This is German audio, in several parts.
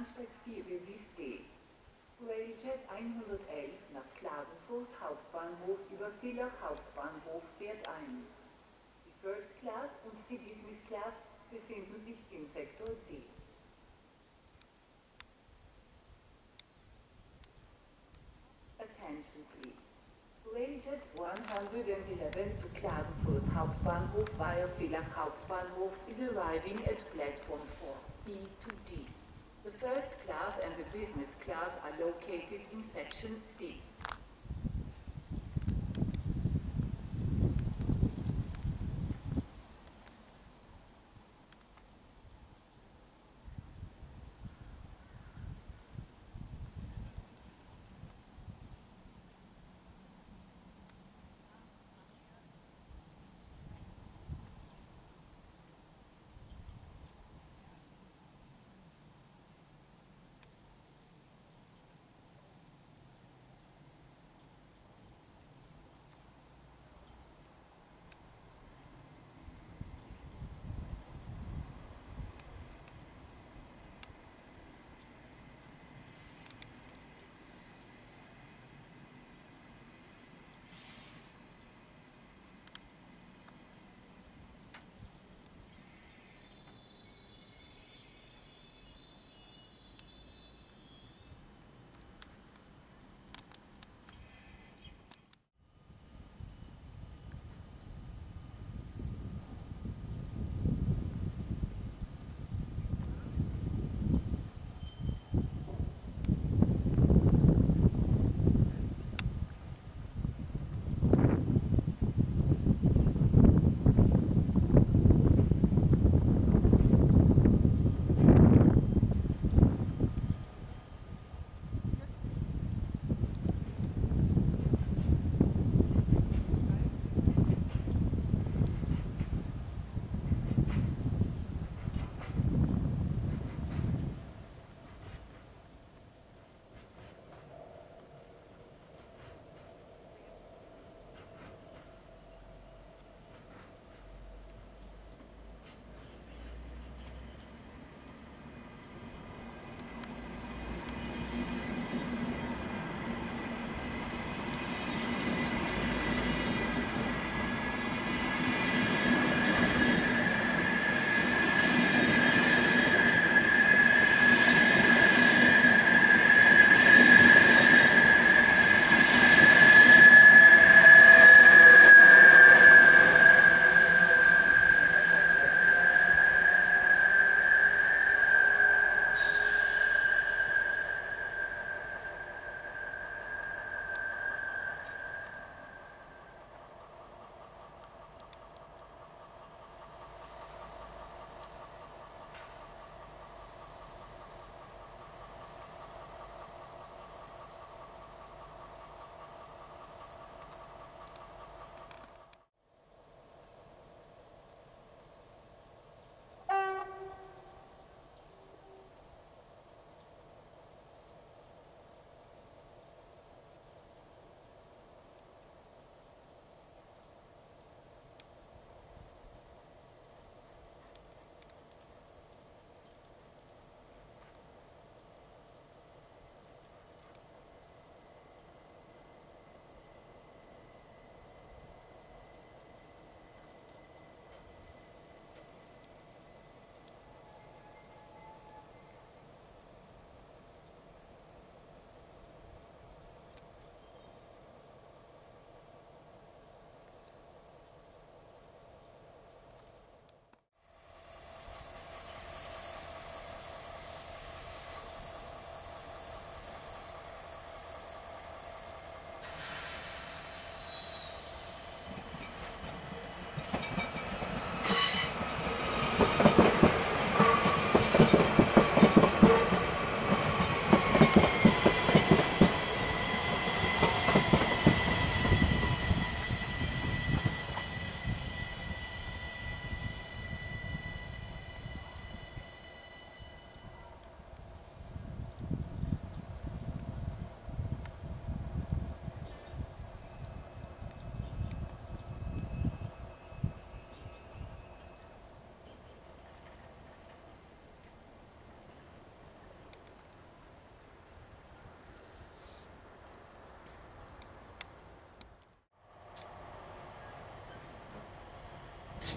Bahnsteig 4 bis D. Railjet 111 nach Klagenfurt Hauptbahnhof über Villach Hauptbahnhof fährt ein. Die First Class und die Business Class befinden sich im Sektor D. Attention please. Railjet 111 to Klagenfurt Hauptbahnhof via Villach Hauptbahnhof is arriving at platform 4, B to D. The first class and the business class are located in section D.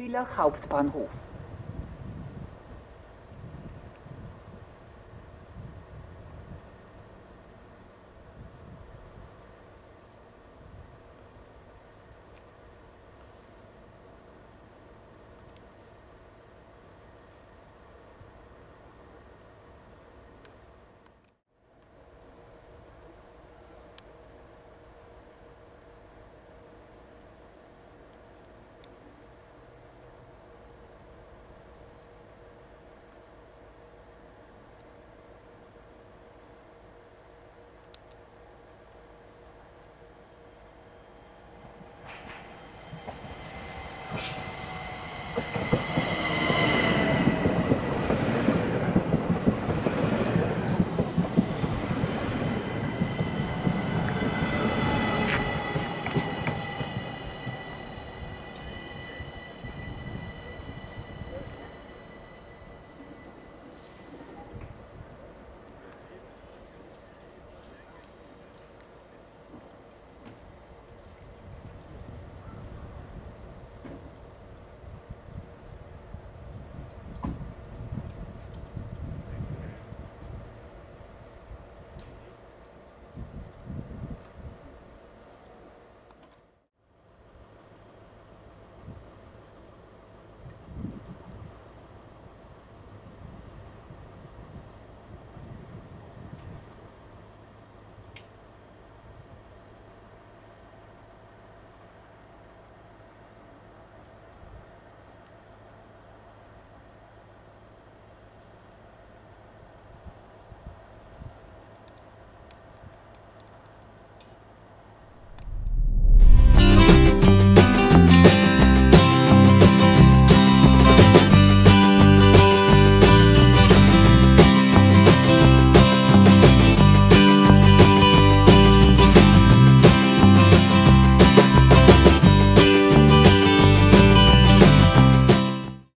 Villach Hauptbahnhof.